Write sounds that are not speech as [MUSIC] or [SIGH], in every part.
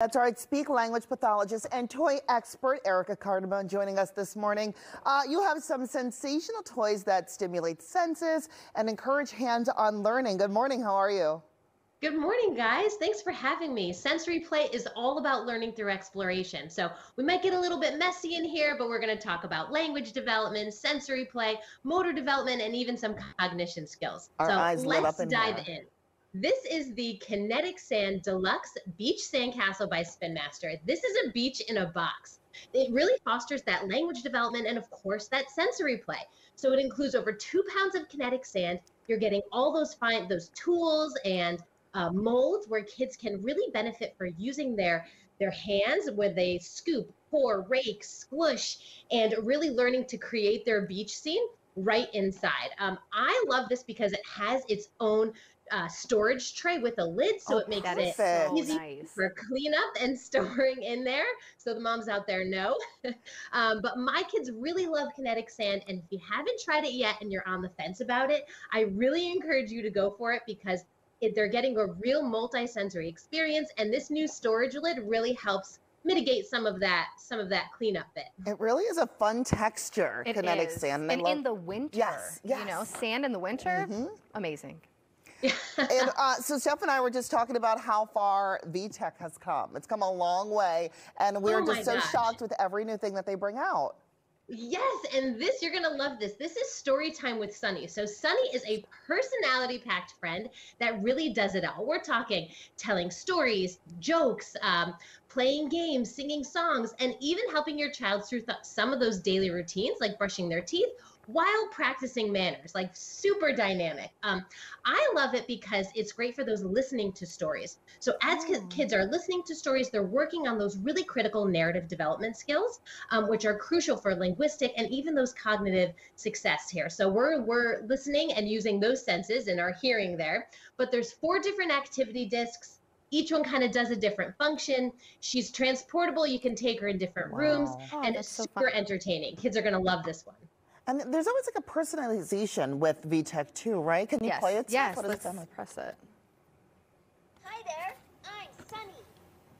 That's right, speak language pathologist and toy expert Erika Cardamone joining us this morning. Uh, you have some sensational toys that stimulate senses and encourage hands-on learning. Good morning, how are you? Good morning, guys. Thanks for having me. Sensory play is all about learning through exploration. So we might get a little bit messy in here, but we're going to talk about language development, sensory play, motor development, and even some cognition skills. Our so let's dive in. This is the Kinetic Sand Deluxe Beach Sandcastle by Spin Master. This is a beach in a box. It really fosters that language development and, of course, that sensory play. So it includes over two pounds of kinetic sand. You're getting all those fine those tools and uh, molds where kids can really benefit for using their their hands where they scoop, pour, rake, squish, and really learning to create their beach scene right inside. Um, I love this because it has its own uh, storage tray with a lid, so Oh, it makes it so easy nice. for cleanup and [LAUGHS] storing in there. So the moms out there know. [LAUGHS] um, but my kids really love kinetic sand, and if you haven't tried it yet and you're on the fence about it, I really encourage you to go for it because it, they're getting a real multi-sensory experience, and this new storage lid really helps mitigate some of that some of that cleanup bit. It really is a fun texture, It kinetic is. sand. And, I love- in the winter, Yes, you know, sand in the winter, Mhm. amazing. [LAUGHS] and uh, so Steph and I were just talking about how far VTech has come. It's come a long way, and we're Oh my just so gosh. shocked with every new thing that they bring out. Yes, and this you're gonna love this. This is story time with Sunny. So Sunny is a personality-packed friend that really does it all. We're talking telling stories, jokes, um, playing games, singing songs, and even helping your child through th- some of those daily routines, like brushing their teeth, while practicing manners. Like super dynamic. Um, I love it because it's great for those listening to stories. So as ki- Oh. kids are listening to stories, they're working on those really critical narrative development skills um, which are crucial for linguistic and even those cognitive success here. So we're we're listening and using those senses and our hearing there. But there's four different activity discs. Each one kind of does a different function. She's transportable. You can take her in different rooms, Oh, and it's so super fun. entertaining. Kids are gonna love this one. And there's always like a personalization with VTech too, right? Can you yes, play it? Steph? yes, What it let's sound like? press it. Hi there, I'm Sunny.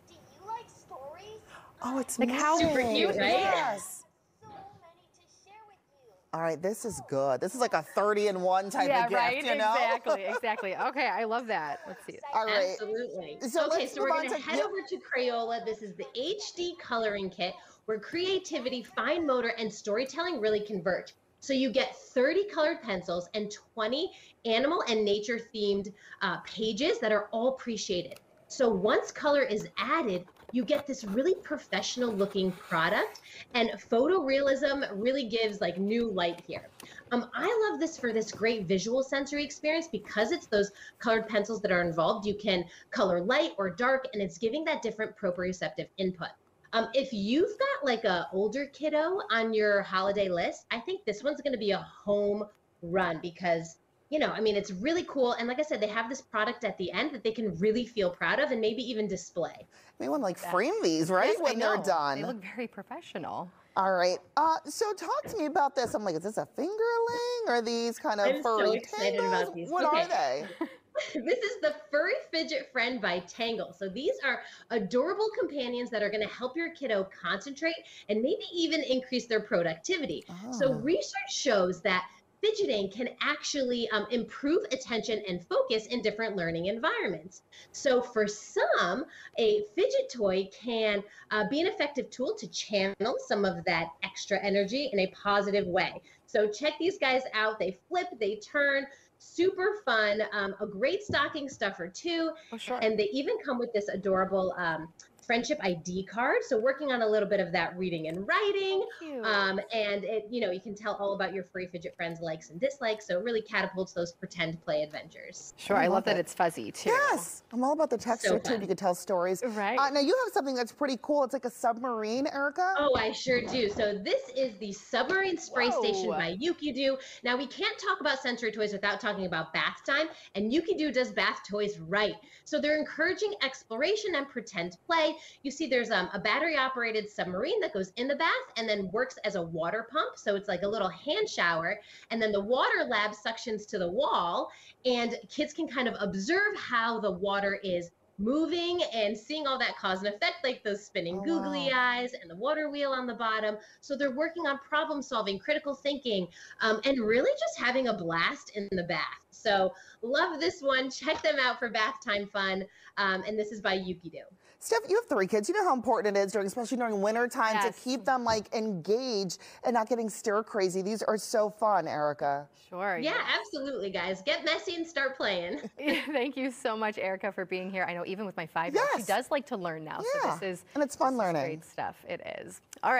Do you like stories? Oh, it's Like how Super cute, right? Yes. So many to share with you. All right, this is good. This is like a 30 in one type yeah, of gift, right. you know? Exactly. [LAUGHS] Exactly. Okay, I love that. Let's see. All right. Absolutely. So okay, so we're going to to- head yep. over to Crayola. This is the HD coloring kit where creativity, fine motor, and storytelling really converge. So you get 30 colored pencils and 20 animal and nature themed uh, pages that are all pre-shaded. So once color is added, you get this really professional looking product and photorealism really gives like new light here. Um, I love this for this great visual sensory experience because it's those colored pencils that are involved. You can color light or dark, and it's giving that different proprioceptive input. Um, if you've got like a older kiddo on your holiday list, I think this one's going to be a home run because you know, I mean, it's really cool. And like I said, they have this product at the end that they can really feel proud of and maybe even display. We want to like frame these, right? Yes, when they're done. They look very professional. All right. Uh, so talk to me about this. I'm like, is this a fingerling? Are these kind of I'm so furry excited tangles? about these. What Okay. are they? [LAUGHS] [LAUGHS] this is the Furry Fidget Friend by Tangle. So these are adorable companions that are going to help your kiddo concentrate and maybe even increase their productivity. So Oh. research shows that fidgeting can actually um, improve attention and focus in different learning environments. So for some, a fidget toy can uh, be an effective tool to channel some of that extra energy in a positive way. So check these guys out. They flip, they turn, super fun. Um, a great stocking stuffer too. Oh, sure. And they even come with this adorable um, friendship ID card. So working on a little bit of that reading and writing. Um, and it, you know, you can tell all about your Furry Fidget Friends' likes and dislikes. So it really catapults those pretend play adventures. sure. I I love love that it. it's fuzzy too. Yes, I'm all about the texture too. You can tell stories. Right. Uh, now you have something that's pretty cool. It's like a submarine, Erika. Oh, I sure do. So this is the Submarine Spray Station Whoa. by Yookidoo. Now we can't talk about sensory toys without talking about bath time, and Yookidoo does bath toys right. So they're encouraging exploration and pretend play. You see, there's um, a battery-operated submarine that goes in the bath and then works as a water pump. So it's like a little hand shower, and then the water lab suctions to the wall, and kids can kind of observe how the water is moving and seeing all that cause and effect, like those spinning Oh, googly wow. eyes and the water wheel on the bottom. So they're working on problem solving, critical thinking, um, and really just having a blast in the bath. So love this one. [LAUGHS] Check them out for bath time fun. Um, and this is by Yookidoo. Steph, you have three kids. You know how important it is during, especially during winter time, Yes. to keep them like engaged and not getting stir crazy. These are so fun, Erika. Sure. Yeah, absolutely, guys. Get messy and start playing. [LAUGHS] Thank you so much, Erika, for being here. I know even with my five-year-old, Yes. she does like to learn now. Yeah, So this is and it's fun learning. Great stuff. It is. All right.